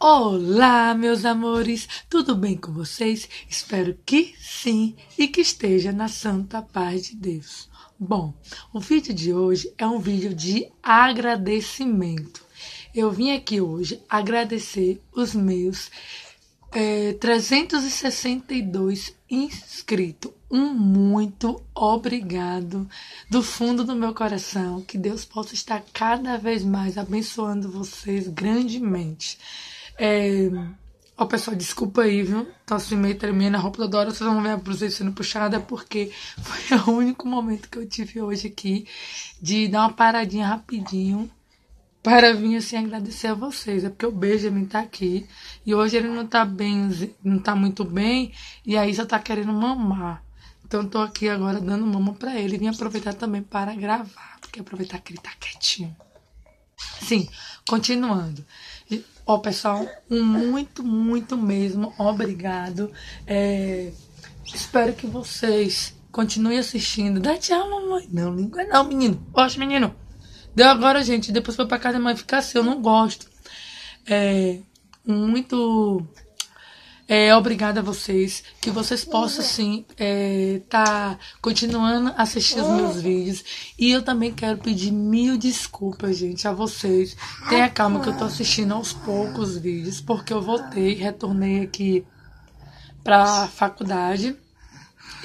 Olá, meus amores, tudo bem com vocês? Espero que sim e que esteja na santa paz de Deus. Bom, o vídeo de hoje é um vídeo de agradecimento. Eu vim aqui hoje agradecer os meus é, 362 inscritos. Um muito obrigado do fundo do meu coração. Que Deus possa estar cada vez mais abençoando vocês grandemente. É... Ó, pessoal, desculpa aí, viu? Assim meio tremendo, a roupa toda hora vocês vão ver a blusa sendo puxada, porque foi o único momento que eu tive hoje aqui de dar uma paradinha rapidinho para vir assim agradecer a vocês. É porque o Benjamin tá aqui e hoje ele não tá bem, não tá muito bem, e aí só tá querendo mamar. Então tô aqui agora dando mama para ele e vim aproveitar também para gravar, porque aproveitar que ele tá quietinho. Sim, continuando. Ó, oh, pessoal, muito, muito mesmo obrigado. É, espero que vocês continuem assistindo. Dá tchau, mamãe. Não, língua não, menino. Poxa, menino. Deu agora, gente. Depois foi pra casa da mãe ficar assim. Eu não gosto. É, muito é, obrigada a vocês. Que vocês possam, sim, estar é, tá continuando a assistir os meus vídeos. E eu também quero pedir mil desculpas, gente, a vocês. Tenha calma que eu tô assistindo aos poucos vídeos, porque eu voltei, retornei aqui pra faculdade.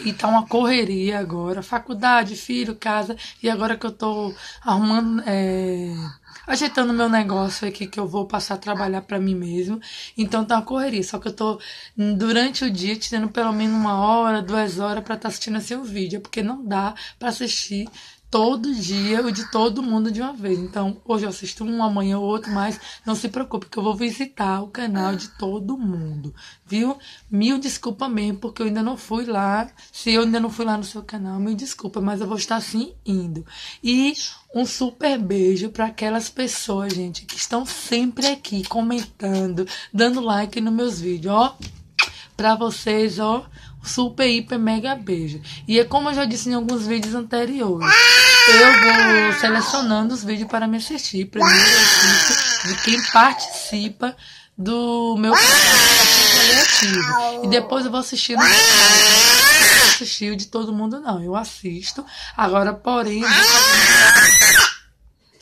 E tá uma correria agora. Faculdade, filho, casa. E agora que eu tô arrumando. É ajeitando meu negócio aqui que eu vou passar a trabalhar para mim mesmo. Então tá uma correria. Só que eu tô durante o dia tendo pelo menos uma hora, duas horas para estar tá assistindo assim o vídeo, porque não dá para assistir todo dia o de todo mundo de uma vez. Então, hoje eu assisto um, amanhã outro, mas não se preocupe que eu vou visitar o canal de todo mundo, viu? Mil desculpa mesmo, porque eu ainda não fui lá. Se eu ainda não fui lá no seu canal, mil desculpa, mas eu vou estar sim indo. E um super beijo para aquelas pessoas, gente, que estão sempre aqui comentando, dando like nos meus vídeos, ó. Para vocês, ó, super, hiper, mega beijo. E é como eu já disse em alguns vídeos anteriores, eu vou selecionando os vídeos para me assistir. Primeiro eu assisto de quem participa do meu coletivo. E depois eu vou assistir no assistir o de todo mundo, não. Eu assisto. Agora, porém, eu vou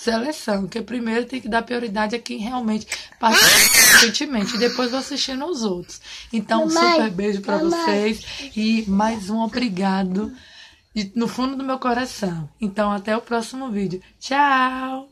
seleção, que primeiro tem que dar prioridade a quem realmente participa recentemente, e depois vou assistindo os outros. Então, mamãe, super beijo para vocês e mais um obrigado no fundo do meu coração. Então, até o próximo vídeo. Tchau!